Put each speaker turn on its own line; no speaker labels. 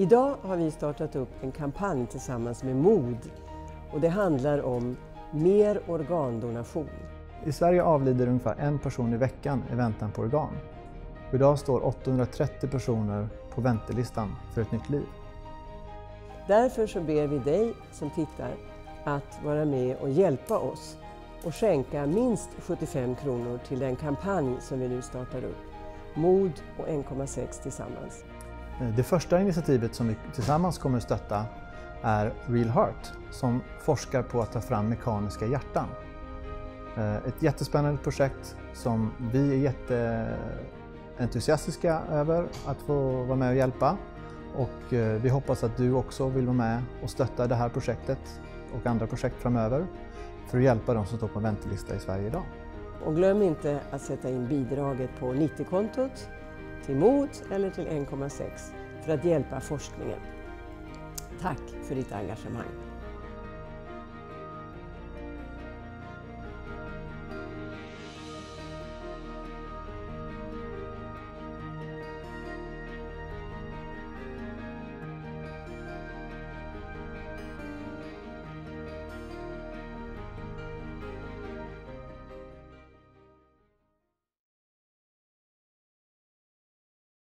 Idag har vi startat upp en kampanj tillsammans med MOD och det handlar om mer organdonation.
I Sverige avlider ungefär en person i veckan i väntan på organ. Idag står 830 personer på väntelistan för ett nytt liv.
Därför så ber vi dig som tittar att vara med och hjälpa oss och skänka minst 75 kronor till den kampanj som vi nu startar upp. MOD och 1,6 tillsammans.
Eh, det första initiativet som vi tillsammans kommer att stötta är Real Heart som forskar på att ta fram mekaniska hjärtan. Eh, ett jättespännande projekt som vi är jätteentusiastiska över att få vara med och hjälpa. Och eh, vi hoppas att du också vill vara med och stötta det här projektet och andra projekt framöver för att hjälpa de som står på väntelista i Sverige idag.
Och glöm inte att sätta in bidraget på 90-kontot till MOD eller till 1,6 för att hjälpa forskningen. Tack för ditt engagemang.